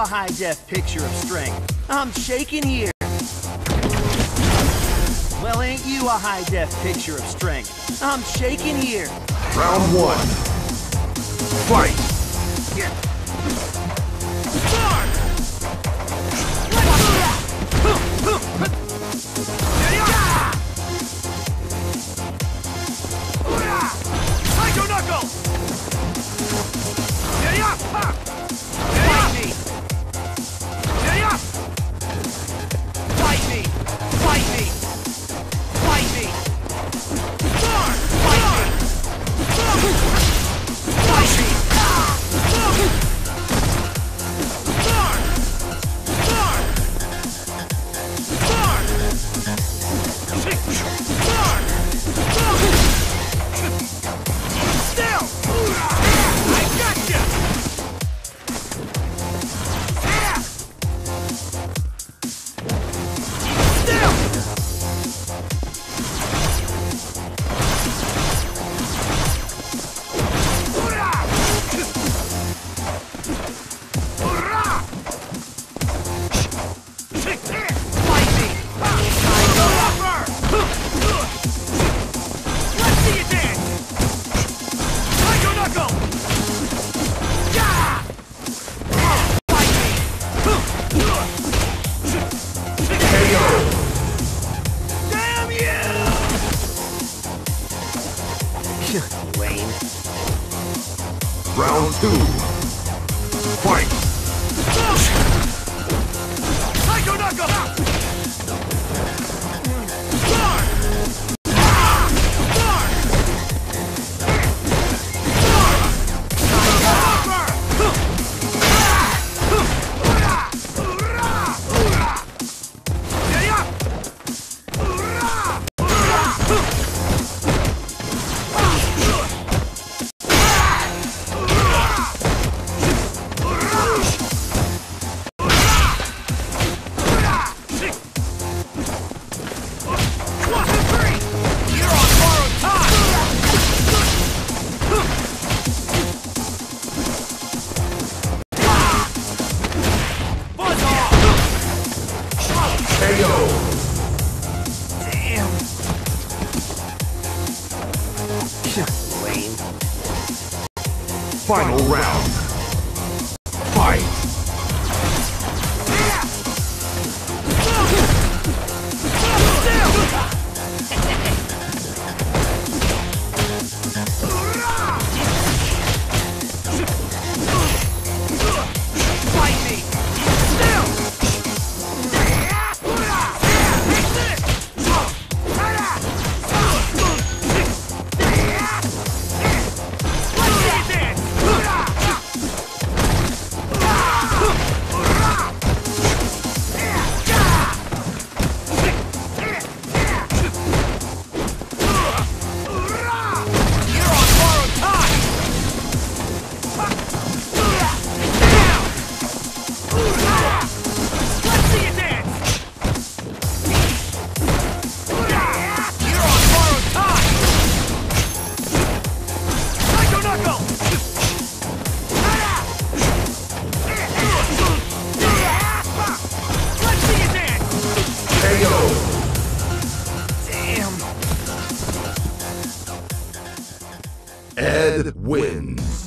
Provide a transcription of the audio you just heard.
a high-def picture of strength. I'm shaking here. Well, ain't you a high-def picture of strength. I'm shaking here. Round one. Fight! two, fight! Final round. Ed wins.